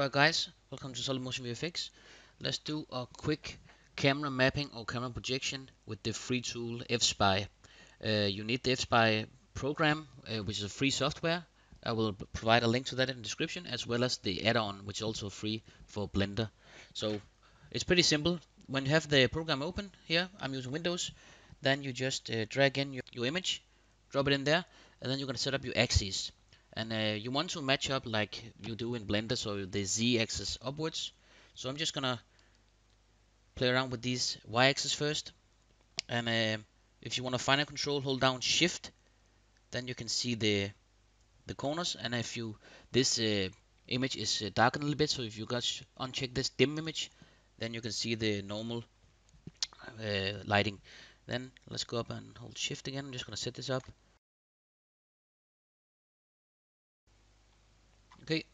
Alright guys, welcome to SolidMotion VFX. Let's do a quick camera mapping or camera projection with the free tool FSpy. Uh, you need the FSpy program, uh, which is a free software. I will provide a link to that in the description, as well as the add-on, which is also free for Blender. So it's pretty simple. When you have the program open here, I'm using Windows, then you just uh, drag in your, your image, drop it in there, and then you're going to set up your axes and uh, you want to match up like you do in Blender so the z-axis upwards. So I'm just gonna play around with these y-axis first. And uh, if you want to final control hold down shift then you can see the the corners. And if you this uh, image is uh, darkened a little bit so if you guys uncheck this dim image then you can see the normal uh, lighting. Then let's go up and hold shift again. I'm just gonna set this up Okay,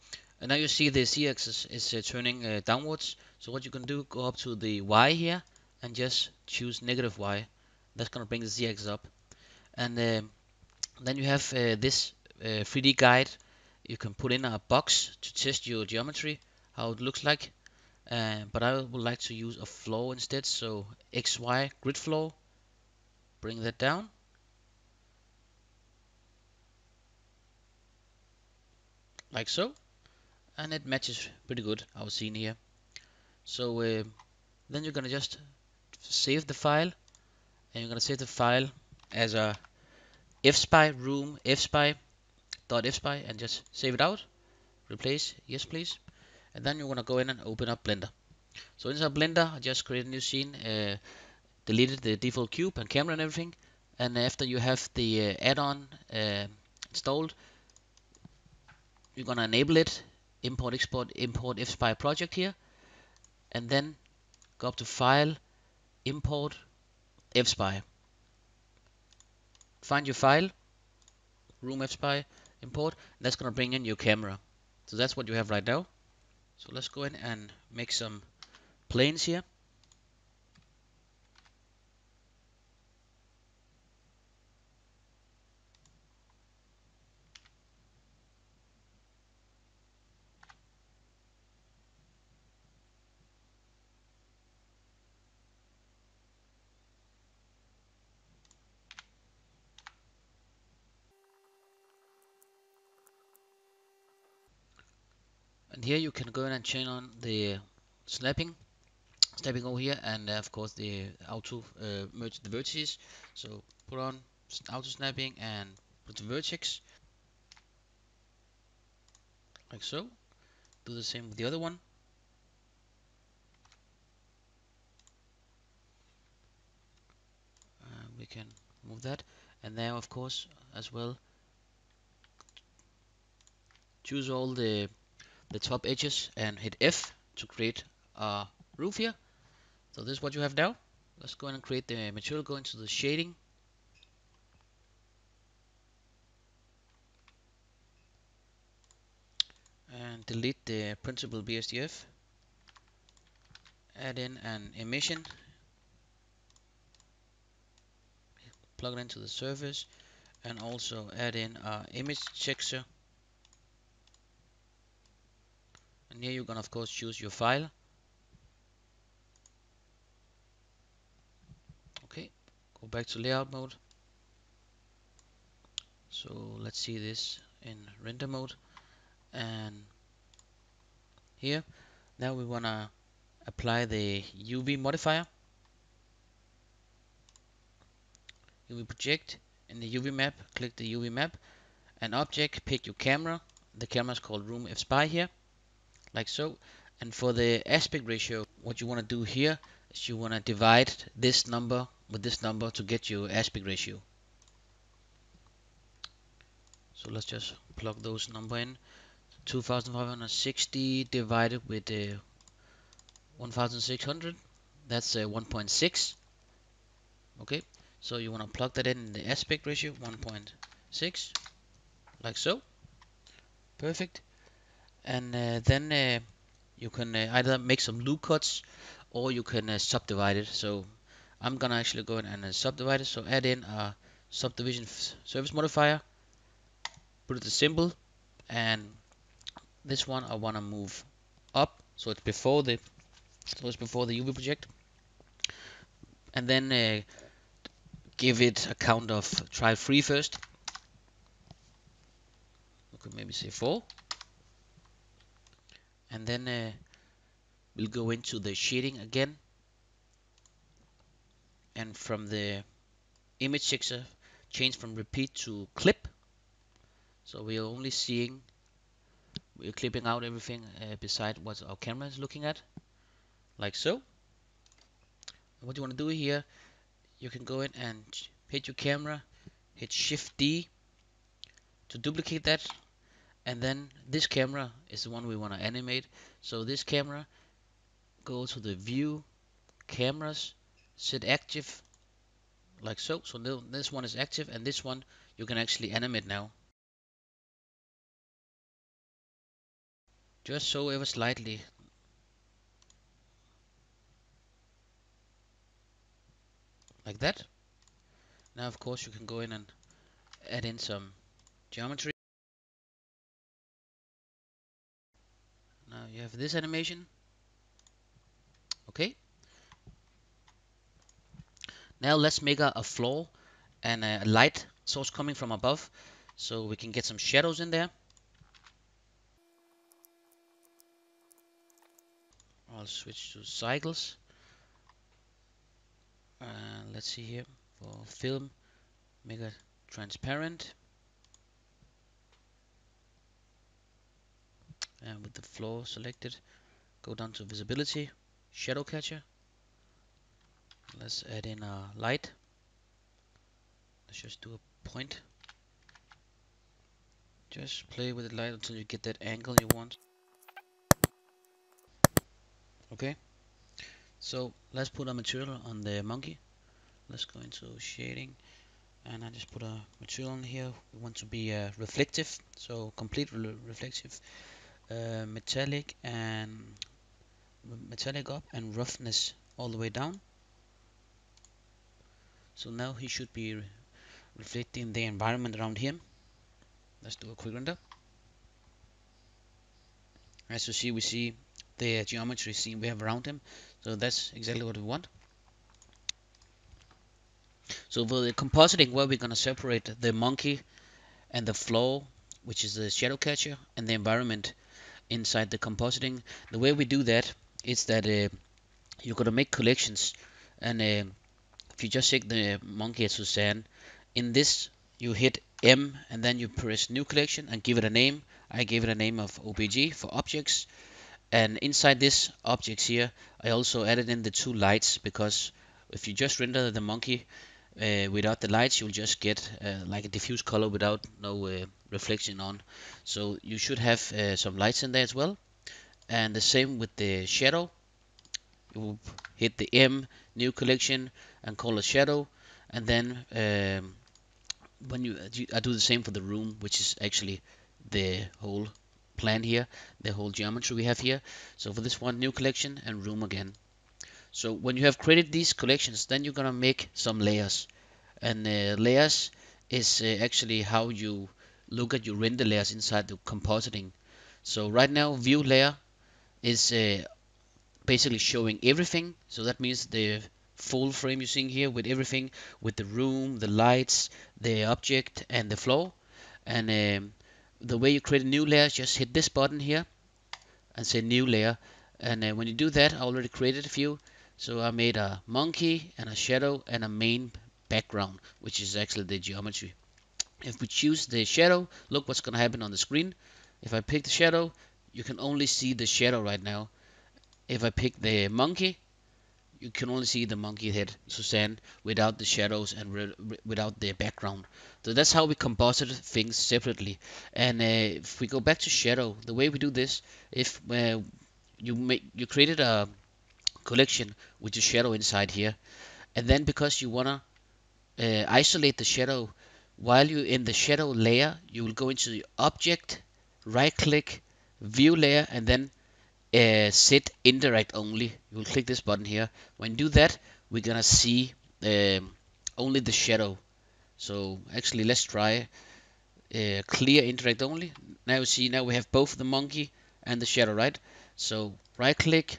and now you see the z-axis is uh, turning uh, downwards. So what you can do, go up to the y here and just choose negative y. That's gonna bring the z-axis up. And um, then you have uh, this 3D uh, guide. You can put in a box to test your geometry, how it looks like. Uh, but I would like to use a flow instead. So XY grid flow, bring that down. Like so and it matches pretty good our scene here. So uh, then you're gonna just save the file and you're gonna save the file as a fspy room fspy dot fspy and just save it out replace yes please. And then you're gonna go in and open up blender. So inside blender I just create a new scene uh, deleted the default cube and camera and everything. And after you have the uh, add-on uh, installed you're gonna enable it import export import fspy project here and then go up to file import fspy find your file room fspy import that's gonna bring in your camera. So that's what you have right now. So let's go in and make some planes here and here you can go in and chain on the snapping snapping over here and uh, of course the auto uh, merge the vertices. So put on auto snapping and put the vertex. Like so. Do the same with the other one. We can move that. And now of course as well choose all the the top edges and hit F to create a roof here. So this is what you have now. Let's go and create the material, go into the shading. And delete the Principled BSDF. Add in an emission. Plug it into the surface and also add in a image texture and here you can of course choose your file. Okay go back to layout mode. So let's see this in render mode. And here now we want to apply the UV modifier. UV project in the UV map click the UV map. And object pick your camera. The camera is called room f spy here like so and for the aspect ratio what you want to do here is you want to divide this number with this number to get your aspect ratio. So let's just plug those number in. 2560 divided with uh, 1600 that's uh, 1.6 okay so you want to plug that in, in the aspect ratio 1.6 like so. Perfect and uh, then uh, you can uh, either make some loop cuts or you can subdivide it. So I'm gonna actually go in and subdivide it. So add in a subdivision surface modifier put it a symbol and this one I want to move up. So it's before the so it's before the UV project. And then uh, give it a count of try three first. We could maybe say four and then uh, we'll go into the shading again. And from the image sector change from repeat to clip. So we are only seeing we're clipping out everything uh, beside what our camera is looking at. Like so. What you want to do here you can go in and hit your camera hit shift D to duplicate that and then this camera is the one we want to animate. So this camera go to the view. Cameras set active like so. So this one is active and this one you can actually animate now. Just so ever slightly. Like that. Now of course you can go in and add in some geometry have this animation. Okay. Now let's make a, a floor and a light source coming from above so we can get some shadows in there. I'll switch to cycles. And let's see here. For film make it transparent with the floor selected go down to visibility shadow catcher. Let's add in a light. Let's just do a point. Just play with the light until you get that angle you want. Okay. So let's put a material on the monkey. Let's go into shading. And I just put a material on here. We want to be uh, reflective. So complete re reflective uh, metallic and metallic up and roughness all the way down. So now he should be re reflecting the environment around him. Let's do a quick render as you see we see the geometry scene we have around him. So that's exactly what we want. So for the compositing where we're going to separate the monkey and the floor which is the shadow catcher and the environment inside the compositing. The way we do that is that uh, you're going to make collections. And uh, if you just take the monkey as Suzanne in this you hit M and then you press new collection and give it a name. I gave it a name of OBJ for objects. And inside this objects here I also added in the two lights because if you just render the monkey uh, without the lights you'll just get uh, like a diffuse color without no uh, reflection on so you should have uh, some lights in there as well and the same with the shadow you hit the M new collection and call a shadow and then um, when you I do the same for the room which is actually the whole plan here, the whole geometry we have here. So for this one, new collection and room again. So when you have created these collections, then you're gonna make some layers. And uh, layers is uh, actually how you look at your render layers inside the compositing. So right now, view layer is uh, basically showing everything. So that means the full frame you're seeing here with everything, with the room, the lights, the object, and the floor. And um, the way you create a new layer just hit this button here and say new layer and uh, when you do that I already created a few so I made a monkey and a shadow and a main background which is actually the geometry if we choose the shadow look what's gonna happen on the screen if I pick the shadow you can only see the shadow right now if I pick the monkey you can only see the monkey head Suzanne without the shadows and without the background. So that's how we composite things separately. And uh, if we go back to shadow, the way we do this, if uh, you make you created a collection with your shadow inside here, and then because you wanna uh, isolate the shadow, while you're in the shadow layer, you will go into the object, right click, view layer, and then uh, set indirect only. You will click this button here. When you do that we're gonna see um, only the shadow. So actually let's try uh, clear indirect only. Now you see now we have both the monkey and the shadow right? So right click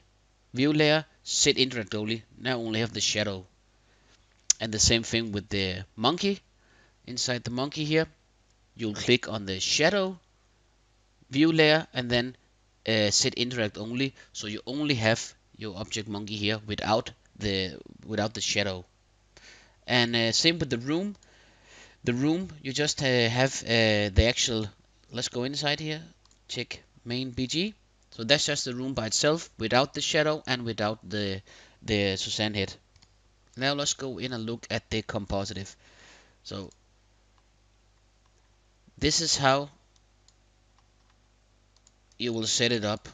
view layer set indirect only. Now only have the shadow. And the same thing with the monkey inside the monkey here you'll click on the shadow view layer and then uh, set indirect only. So you only have your object monkey here without the without the shadow. And uh, same with the room. The room you just uh, have uh, the actual let's go inside here check main BG so that's just the room by itself without the shadow and without the the Suzanne head. Now let's go in and look at the compositive. So this is how you will set it up.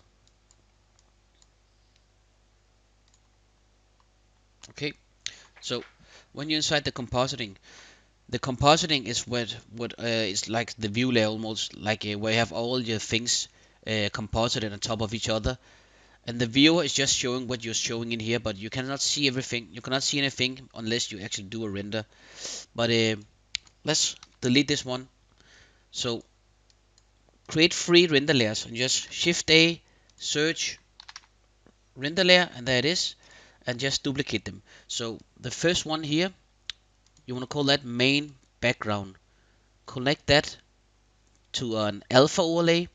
Okay so when you're inside the compositing the compositing is what what uh, is like the view layer almost like uh, where you have all your things uh, composited on top of each other. And the viewer is just showing what you're showing in here but you cannot see everything you cannot see anything unless you actually do a render. But uh, let's delete this one so create three render layers and just shift A search render layer and there it is and just duplicate them. So the first one here you want to call that main background. Connect that to an alpha overlay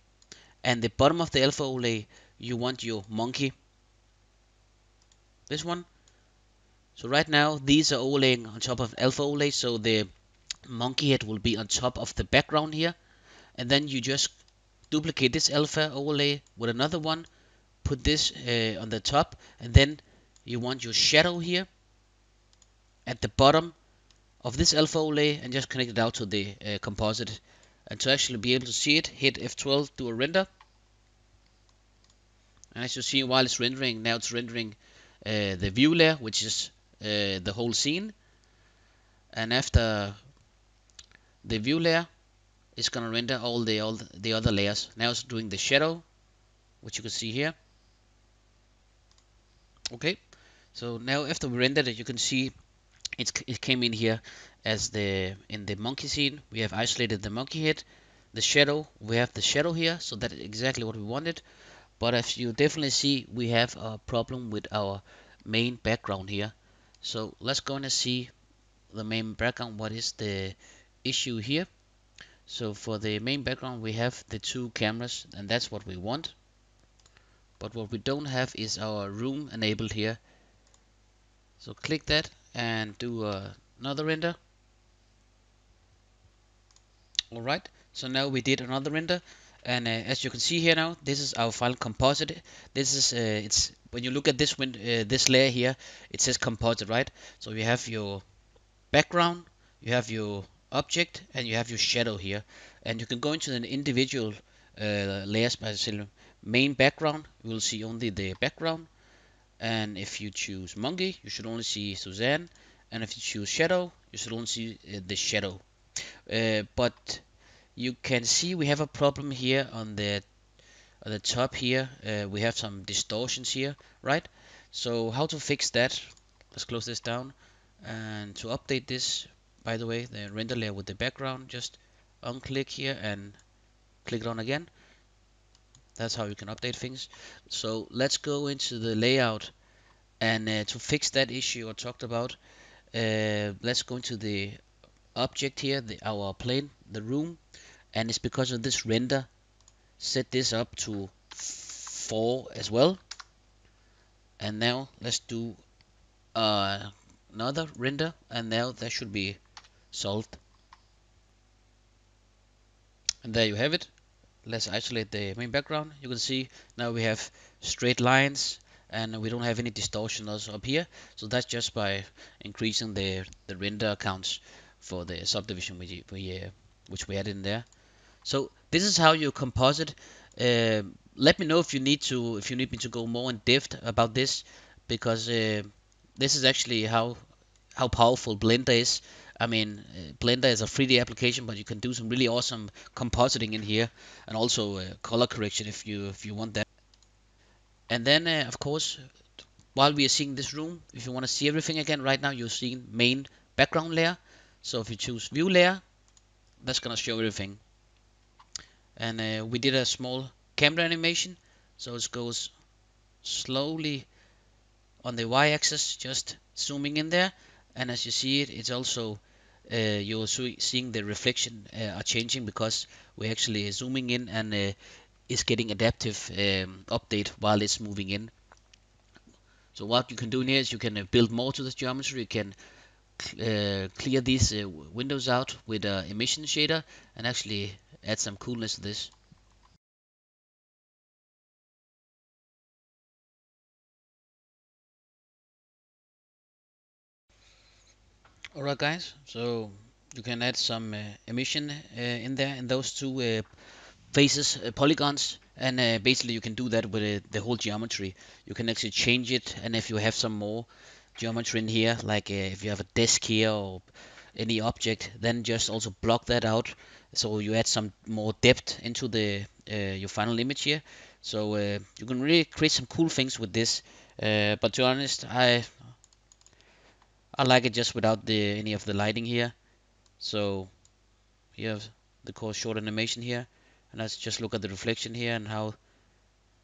and the bottom of the alpha overlay you want your monkey. This one. So right now these are overlaying on top of alpha overlay so the monkey head will be on top of the background here. And then you just duplicate this alpha overlay with another one put this uh, on the top and then you want your shadow here at the bottom of this alpha overlay and just connect it out to the uh, composite. And to actually be able to see it hit F12 do a render. And as you see while it's rendering now it's rendering uh, the view layer which is uh, the whole scene. And after the view layer is gonna render all the all the other layers. Now it's doing the shadow which you can see here. Okay so now after we rendered it you can see it's, it came in here as the in the monkey scene. We have isolated the monkey head the shadow we have the shadow here so that is exactly what we wanted. But as you definitely see we have a problem with our main background here. So let's go and see the main background what is the issue here. So for the main background we have the two cameras and that's what we want. But what we don't have is our room enabled here. So click that and do uh, another render. Alright so now we did another render. And uh, as you can see here now this is our file composite. This is uh, it's when you look at this win uh, this layer here it says composite right? So you have your background you have your object and you have your shadow here and you can go into the individual uh, layers by saying main background you will see only the background and if you choose monkey you should only see Suzanne and if you choose shadow you should only see uh, the shadow. Uh, but you can see we have a problem here on the on the top here uh, we have some distortions here right? So how to fix that? Let's close this down and to update this by the way the render layer with the background just unclick here and click it on again. That's how you can update things. So let's go into the layout and uh, to fix that issue I talked about uh, let's go into the object here the our plane the room and it's because of this render set this up to 4 as well. And now let's do uh, another render and now that should be solved and there you have it. Let's isolate the main background. You can see now we have straight lines and we don't have any distortions up here. So that's just by increasing the the render counts for the subdivision we, we uh, which we added in there. So this is how you composite. Uh, let me know if you need to if you need me to go more in depth about this because uh, this is actually how how powerful Blender is I mean, uh, Blender is a 3D application, but you can do some really awesome compositing in here, and also uh, color correction if you if you want that. And then, uh, of course, while we are seeing this room, if you want to see everything again, right now you're seeing main background layer. So if you choose view layer, that's gonna show everything. And uh, we did a small camera animation, so it goes slowly on the y-axis just zooming in there and as you see it it's also you're seeing the reflection uh, are changing because we're actually zooming in and uh, is getting adaptive um, update while it's moving in. So what you can do here is you can uh, build more to this geometry. You can uh, clear these uh, windows out with emission shader and actually add some coolness to this Alright guys, so you can add some uh, emission uh, in there in those two uh, faces, uh, polygons, and uh, basically you can do that with uh, the whole geometry. You can actually change it, and if you have some more geometry in here, like if you have a desk here or any object, then just also block that out. So you add some more depth into the your final image here. So you can really create some cool things with this. but to be honest, I I like it just without the any of the lighting here. So you have the core short animation here. And let's just look at the reflection here and how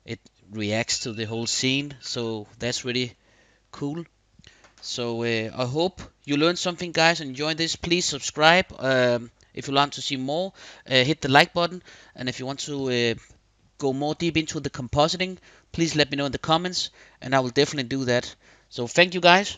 it reacts to the whole scene. So that's really cool. So uh, I hope you learned something guys enjoy this. Please subscribe. Um, if you want to see more, uh, hit the like button. And if you want to uh, go more deep into the compositing, please let me know in the comments and I will definitely do that. So thank you guys.